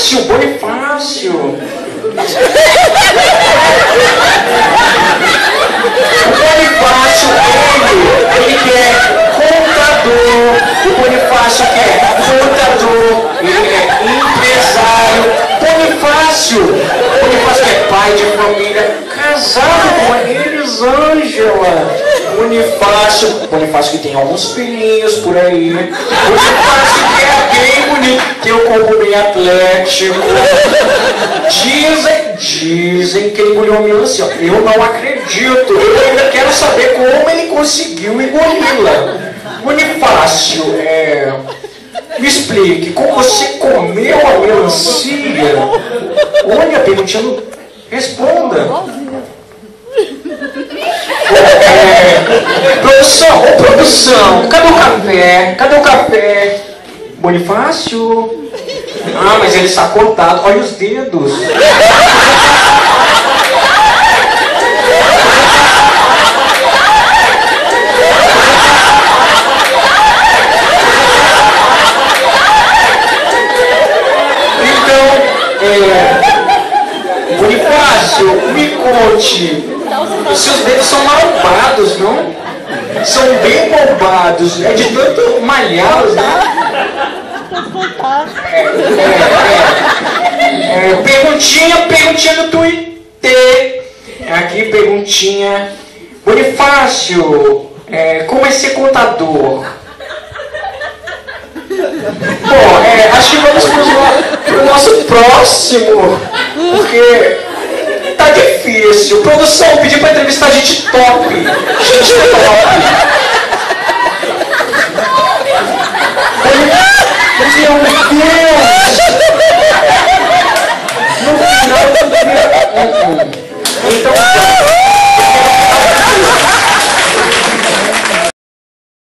Bonifácio, Bonifácio. O Bonifácio, ele, ele é contador, o Bonifácio que é contador, ele é empresário, Bonifácio, o Bonifácio que é pai de família, casado com a Elisângela, Bonifácio, Bonifácio que tem alguns filhinhos por aí, Bonifácio que é gay, tem o corpo bem atlético. Dizem, dizem que ele engoliu a melancia. Eu não acredito. Eu ainda quero saber como ele conseguiu engoli-la. Bonifácio, é... Me explique, como você comeu a melancia? Olha, perguntando, responda. É, produção, ô produção, cadê o café? Cadê o café? Bonifácio? Ah, mas ele está cortado, olha os dedos. É, Bonifácio, me conte. Os seus dedos são malvados, não? São bem malvados. É de tanto malhá-los, né? É, é, é. perguntinha, perguntinha no Twitter. Aqui, perguntinha. Bonifácio, é, como é ser contador? Bom, é, acho que vamos para o nosso próximo, porque difícil. Produção, pedi para entrevistar gente top. Gente top. Meu Deus!